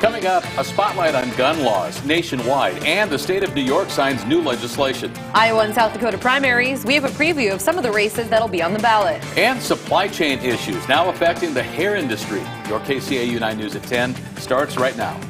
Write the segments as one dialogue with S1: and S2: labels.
S1: Coming up, a spotlight on gun laws nationwide, and the state of New York signs new legislation.
S2: Iowa and South Dakota primaries, we have a preview of some of the races that'll be on the ballot.
S1: And supply chain issues now affecting the hair industry. Your KCAU 9 News at 10 starts right now.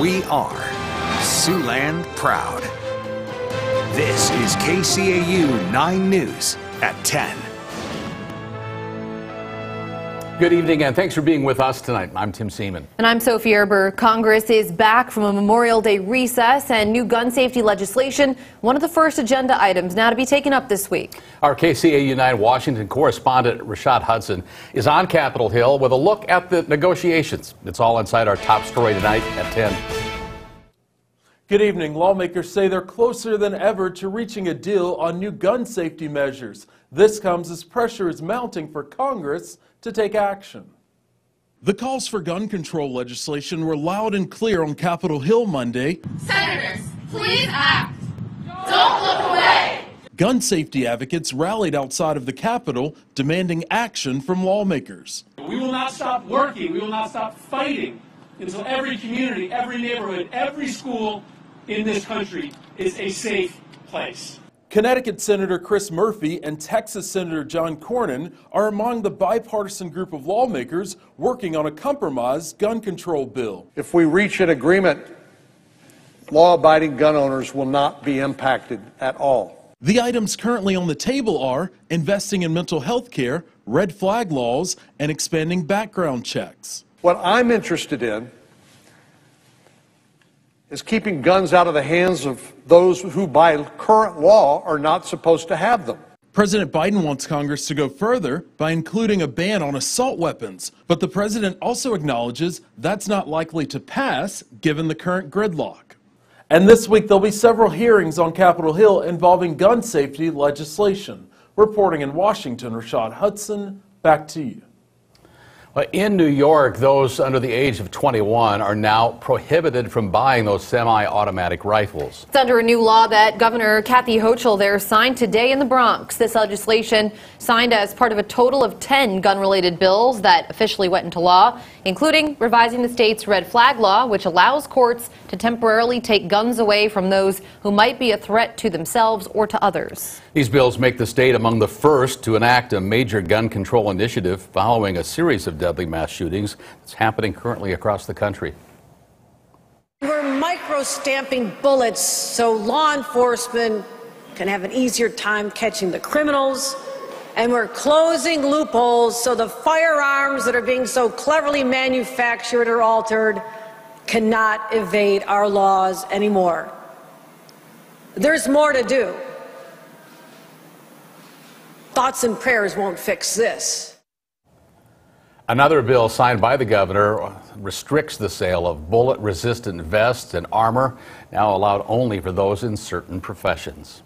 S3: We are Siouxland proud. This is KCAU 9 News at 10.
S1: Good evening and thanks for being with us tonight. I'm Tim Seaman.
S2: And I'm Sophie Erber. Congress is back from a Memorial Day recess and new gun safety legislation, one of the first agenda items now to be taken up this week.
S1: Our KCAU 9 Washington correspondent Rashad Hudson is on Capitol Hill with a look at the negotiations. It's all inside our top story tonight at 10.
S4: Good evening. Lawmakers say they're closer than ever to reaching a deal on new gun safety measures. This comes as pressure is mounting for Congress to take action. The calls for gun control legislation were loud and clear on Capitol Hill Monday.
S5: Senators, please act. Don't look away.
S4: Gun safety advocates rallied outside of the Capitol demanding action from lawmakers.
S6: We will not stop working, we will not stop fighting until every community, every neighborhood, every school in this country is a safe place.
S4: Connecticut Senator Chris Murphy and Texas Senator John Cornyn are among the bipartisan group of lawmakers working on a compromise gun control bill.
S7: If we reach an agreement, law abiding gun owners will not be impacted at all.
S4: The items currently on the table are investing in mental health care, red flag laws, and expanding background checks.
S7: What I'm interested in is keeping guns out of the hands of those who, by current law, are not supposed to have them.
S4: President Biden wants Congress to go further by including a ban on assault weapons, but the president also acknowledges that's not likely to pass given the current gridlock. And this week there'll be several hearings on Capitol Hill involving gun safety legislation. Reporting in Washington, Rashad Hudson, back to you.
S1: In New York, those under the age of 21 are now prohibited from buying those semi-automatic rifles.
S2: It's under a new law that Governor Kathy Hochul there signed today in the Bronx. This legislation signed as part of a total of 10 gun-related bills that officially went into law, including revising the state's red flag law, which allows courts to temporarily take guns away from those who might be a threat to themselves or to others.
S1: These bills make the state among the first to enact a major gun control initiative following a series of deadly mass shootings that's happening currently across the country.
S8: We're micro stamping bullets so law enforcement can have an easier time catching the criminals. And we're closing loopholes so the firearms that are being so cleverly manufactured or altered cannot evade our laws anymore. There's more to do. Thoughts and prayers won't fix this.
S1: Another bill signed by the governor restricts the sale of bullet resistant vests and armor, now allowed only for those in certain professions.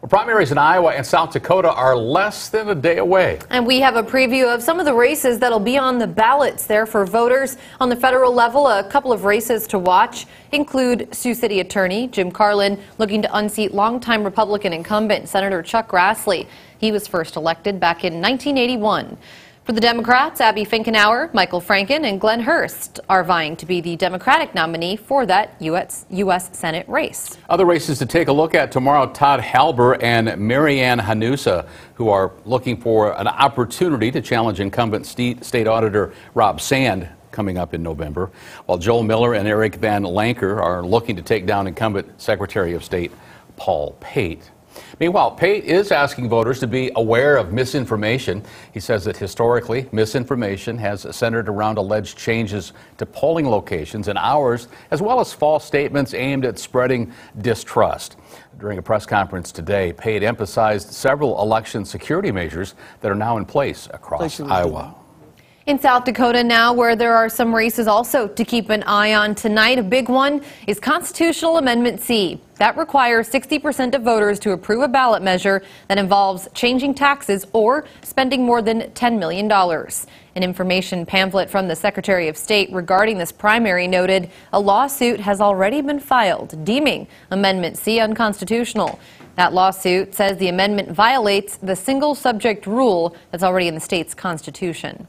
S1: Well, primaries in Iowa and South Dakota are less than a day away.
S2: And we have a preview of some of the races that'll be on the ballots there for voters. On the federal level, a couple of races to watch include Sioux City Attorney Jim Carlin looking to unseat longtime Republican incumbent Senator Chuck Grassley. He was first elected back in 1981. For the Democrats, Abby Finkenauer, Michael Franken, and Glenn Hurst are vying to be the Democratic nominee for that U.S. U.S. Senate race.
S1: Other races to take a look at tomorrow Todd Halbur and Mary Ann Hanusa, who are looking for an opportunity to challenge incumbent state, state auditor Rob Sand coming up in November, while Joel Miller and Eric Van Lancker are looking to take down incumbent Secretary of State Paul Pate. Meanwhile, Pate is asking voters to be aware of misinformation. He says that historically, misinformation has centered around alleged changes to polling locations and hours, as well as false statements aimed at spreading distrust. During a press conference today, Pate emphasized several election security measures that are now in place across Iowa.
S2: In South Dakota now, where there are some races also to keep an eye on tonight, a big one is Constitutional Amendment C. That requires 60% of voters to approve a ballot measure that involves changing taxes or spending more than $10 million. An information pamphlet from the Secretary of State regarding this primary noted a lawsuit has already been filed deeming Amendment C unconstitutional. That lawsuit says the amendment violates the single subject rule that's already in the state's constitution.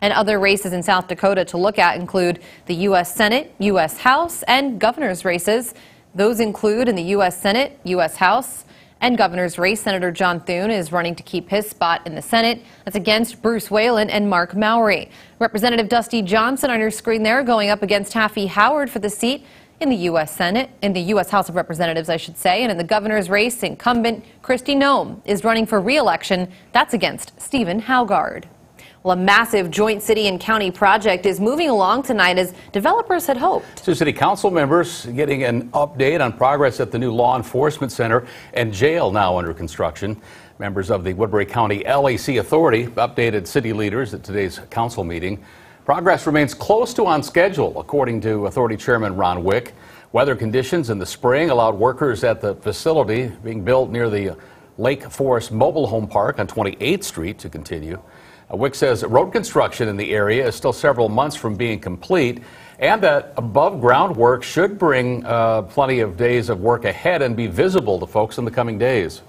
S2: And other races in South Dakota to look at include the U.S. Senate, U.S. House, and governor's races. Those include in the U.S. Senate, U.S. House, and governor's race, Senator John Thune is running to keep his spot in the Senate. That's against Bruce Whalen and Mark Mowry. Representative Dusty Johnson on your screen there going up against Taffy Howard for the seat in the U.S. Senate, in the U.S. House of Representatives, I should say. And in the governor's race, incumbent Kristi Noem is running for re-election. That's against Steven Haugaard. Well, a massive joint city and county project is moving along tonight as developers had hoped.
S1: Sioux City Council members getting an update on progress at the new law enforcement center and jail now under construction. Members of the Woodbury County LEC Authority updated city leaders at today's council meeting. Progress remains close to on schedule, according to Authority Chairman Ron Wieck. Weather conditions in the spring allowed workers at the facility being built near the Lake Forest Mobile Home Park on 28th Street to continue. Uh, Wieck says road construction in the area is still several months from being complete and that above ground work should bring uh, plenty of days of work ahead and be visible to folks in the coming days.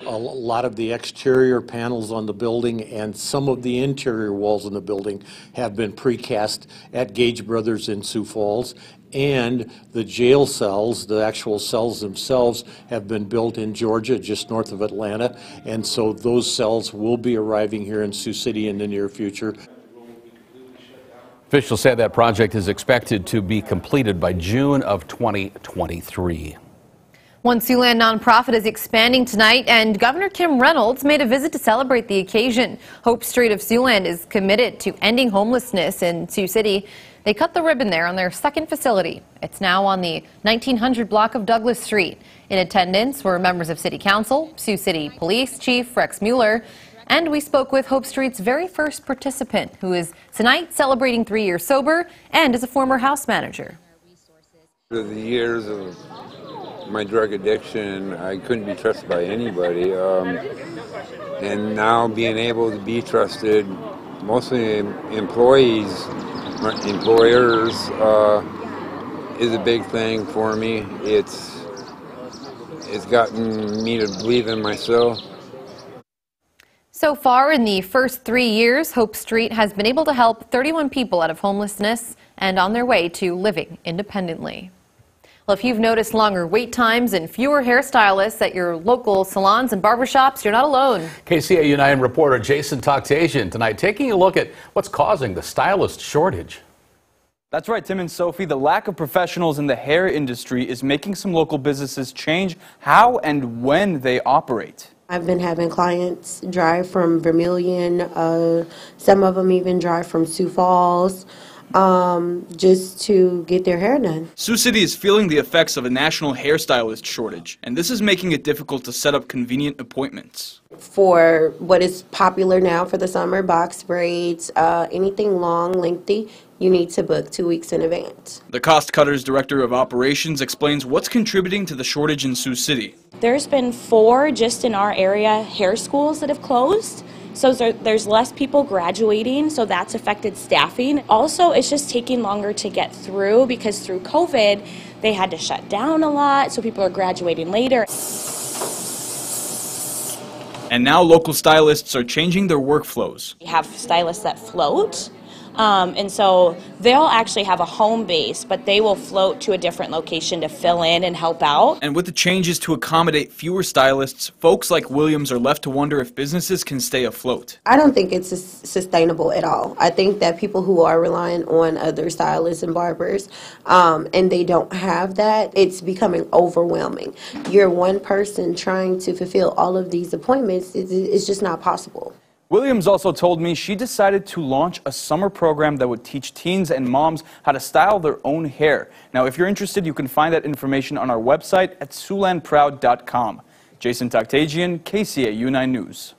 S9: A lot of the exterior panels on the building and some of the interior walls in the building have been precast at Gage Brothers in Sioux Falls. And the jail cells, the actual cells themselves, have been built in Georgia, just north of Atlanta. And so those cells will be arriving here in Sioux City in the near future.
S1: Officials said that project is expected to be completed by June of 2023.
S2: One Siouxland nonprofit is expanding tonight, and Governor Kim Reynolds made a visit to celebrate the occasion. Hope Street of Siouxland is committed to ending homelessness in Sioux City. They cut the ribbon there on their second facility. It's now on the 1900 block of Douglas Street. In attendance were members of City Council, Sioux City Police Chief Rex Mueller, and we spoke with Hope Street's very first participant, who is tonight celebrating three years sober and is a former house manager.
S10: Through the years of my drug addiction, I couldn't be trusted by anybody. Um, and now being able to be trusted, mostly employees, employers, uh, is a big thing for me. It's it's gotten me to believe in myself.
S2: So far, in the first three years, Hope Street has been able to help 31 people out of homelessness and on their way to living independently. Well, if you've noticed longer wait times and fewer hairstylists at your local salons and barbershops, you're not alone.
S1: KCAU 9 reporter Jason Tokhtasian tonight taking a look at what's causing the stylist shortage.
S11: That's right, Tim and Sophie. The lack of professionals in the hair industry is making some local businesses change how and when they operate.
S12: I've been having clients drive from Vermillion, uh, some of them even drive from Sioux Falls um, just to get their hair done.
S11: Sioux City is feeling the effects of a national hairstylist shortage, and this is making it difficult to set up convenient appointments.
S12: For what is popular now for the summer, box braids, uh, anything long, lengthy, you need to book two weeks in advance.
S11: The Cost Cutters Director of Operations explains what's contributing to the shortage in Sioux City.
S13: There's been four just in our area hair schools that have closed. So there's less people graduating, so that's affected staffing. Also, it's just taking longer to get through because through COVID, they had to shut down a lot, so people are graduating later.
S11: And now local stylists are changing their workflows.
S13: We have stylists that float, um, and so they'll actually have a home base, but they will float to a different location to fill in and help out.
S11: And with the changes to accommodate fewer stylists, folks like Williams are left to wonder if businesses can stay afloat.
S12: I don't think it's sustainable at all. I think that people who are relying on other stylists and barbers um, and they don't have that, it's becoming overwhelming. You're one person trying to fulfill all of these appointments, it's just not possible.
S11: Williams also told me she decided to launch a summer program that would teach teens and moms how to style their own hair. Now, if you're interested, you can find that information on our website at SiouxlandProud.com. Jason Tokhtasian, KCAU 9 News.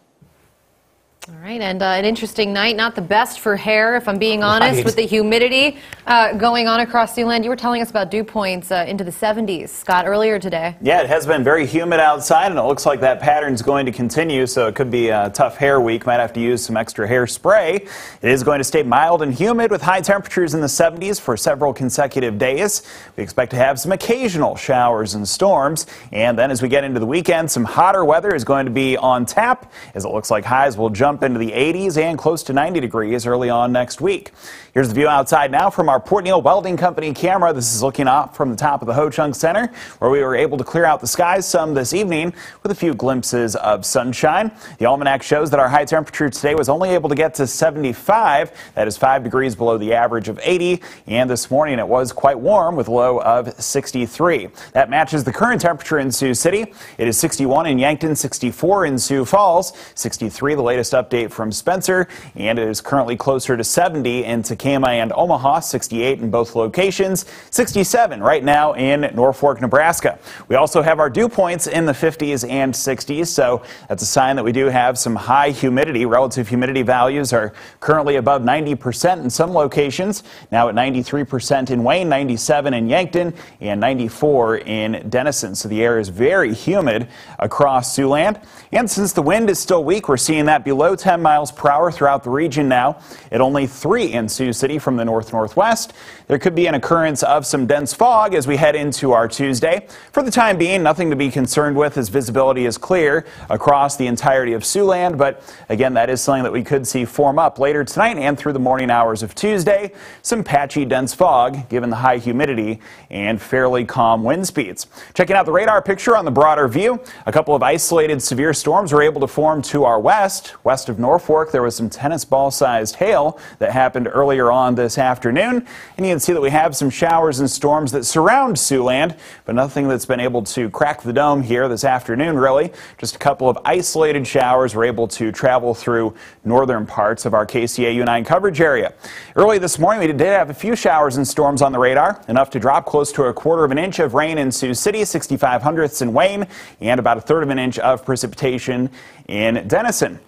S2: All right, and uh, an interesting night. Not the best for hair, if I'm being honest, right. with the humidity uh, going on across Siouxland. You were telling us about dew points uh, into the 70s, Scott, earlier today.
S14: Yeah, it has been very humid outside, and it looks like that pattern's going to continue, so it could be a tough hair week. Might have to use some extra hairspray. It is going to stay mild and humid with high temperatures in the 70s for several consecutive days. We expect to have some occasional showers and storms, and then as we get into the weekend, some hotter weather is going to be on tap, as it looks like highs will jump bump into the 80s and close to 90 degrees early on next week. Here's the view outside now from our Port Neal Welding Company camera. This is looking off from the top of the Ho Chunk Center, where we were able to clear out the skies some this evening with a few glimpses of sunshine. The almanac shows that our high temperature today was only able to get to 75. That is 5 degrees below the average of 80. And this morning it was quite warm with a low of 63. That matches the current temperature in Sioux City. It is 61 in Yankton, 64 in Sioux Falls, 63 the latest update from Spencer, and it is currently closer to 70 in Tekamah and Omaha, 68 in both locations, 67 right now in Norfolk, Nebraska. We also have our dew points in the 50s and 60s, so that's a sign that we do have some high humidity. Relative humidity values are currently above 90% in some locations, now at 93% in Wayne, 97 in Yankton, and 94 in Denison. So the air is very humid across Siouxland. And since the wind is still weak, we're seeing that below 10 miles per hour throughout the region now at only 3 in Sioux City from the north northwest. There could be an occurrence of some dense fog as we head into our Tuesday. For the time being, nothing to be concerned with as visibility is clear across the entirety of Siouxland. But again, that is something that we could see form up later tonight and through the morning hours of Tuesday. Some patchy dense fog given the high humidity and fairly calm wind speeds. Checking out the radar picture on the broader view, a couple of isolated severe storms were able to form to our west. West of Norfolk, there was some tennis ball sized hail that happened earlier on this afternoon. And you can see that we have some showers and storms that surround Siouxland, but nothing that's been able to crack the dome here this afternoon, really. Just a couple of isolated showers were able to travel through northern parts of our KCAU 9 coverage area. Early this morning, we did have a few showers and storms on the radar, enough to drop close to a quarter of an inch of rain in Sioux City, 65 hundredths in Wayne, and about a third of an inch of precipitation in Denison.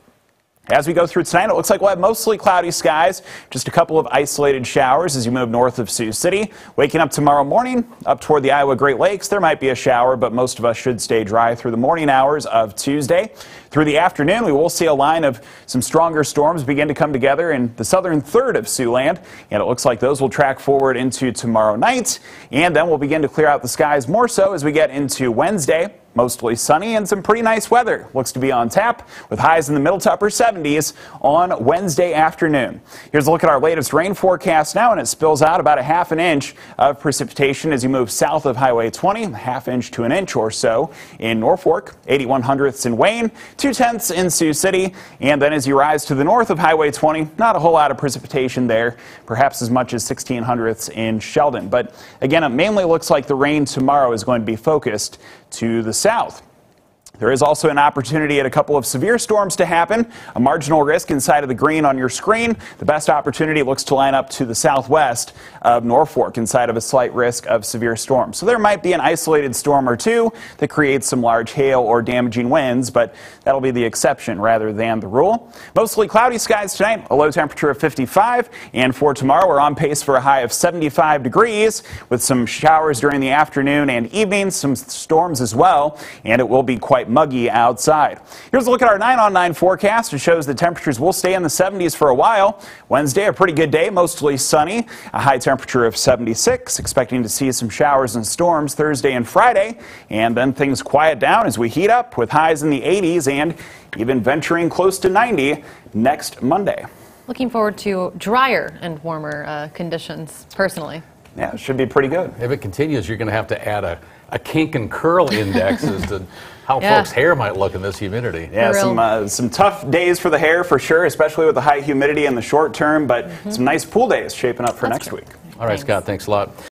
S14: As we go through tonight, it looks like we'll have mostly cloudy skies, just a couple of isolated showers as you move north of Sioux City. Waking up tomorrow morning, up toward the Iowa Great Lakes, there might be a shower, but most of us should stay dry through the morning hours of Tuesday. Through the afternoon, we will see a line of some stronger storms begin to come together in the southern third of Siouxland, and it looks like those will track forward into tomorrow night, and then we'll begin to clear out the skies more so as we get into Wednesday. Mostly sunny and some pretty nice weather looks to be on tap with highs in the middle to upper 70s on Wednesday afternoon. Here's a look at our latest rain forecast now, and it spills out about a half an inch of precipitation as you move south of Highway 20, half inch to an inch or so in Norfolk, 81 hundredths in Wayne, two tenths in Sioux City, and then as you rise to the north of Highway 20, not a whole lot of precipitation there, perhaps as much as 16 hundredths in Sheldon. But again, it mainly looks like the rain tomorrow is going to be focused to the south. There is also an opportunity at a couple of severe storms to happen. A marginal risk inside of the green on your screen. The best opportunity looks to line up to the southwest of Norfolk inside of a slight risk of severe storms. So there might be an isolated storm or two that creates some large hail or damaging winds, but that'll be the exception rather than the rule. Mostly cloudy skies tonight, a low temperature of 55, and for tomorrow we're on pace for a high of 75 degrees with some showers during the afternoon and evening, some storms as well, and it will be quite muggy outside. Here's a look at our 9 on 9 forecast. It shows the temperatures will stay in the 70s for a while. Wednesday, a pretty good day, mostly sunny, a high temperature of 76. Expecting to see some showers and storms Thursday and Friday, and then things quiet down as we heat up with highs in the 80s and even venturing close to 90 next Monday.
S2: Looking forward to drier and warmer uh, conditions, personally.
S14: Yeah, it should be pretty good.
S1: If it continues, you're going to have to add a, a kink and curl index as to how
S2: Yeah.
S1: folks' hair might look in this humidity.
S14: Yeah, some uh, some tough days for the hair for sure, especially with the high humidity in the short term. But some nice pool days shaping up for next week.
S1: All right, Scott, thanks a lot.